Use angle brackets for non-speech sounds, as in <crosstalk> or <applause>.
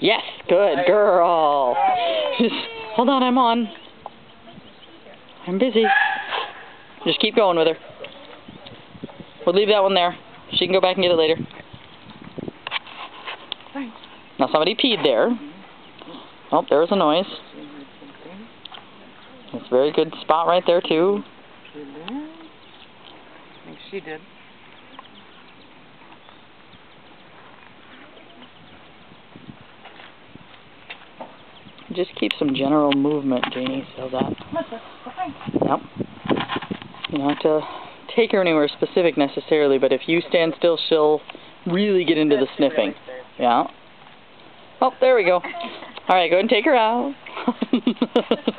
Yes, good girl. <laughs> Hold on, I'm on. I'm busy. Just keep going with her. We'll leave that one there. She can go back and get it later. Now somebody peed there. Oh, there was a noise. It's a very good spot right there too. I think she did. Just keep some general movement, Janie, so that... Yep. You don't have to take her anywhere specific necessarily, but if you stand still, she'll really get into the sniffing. Yeah. Oh, there we go. All right, go and take her out. <laughs>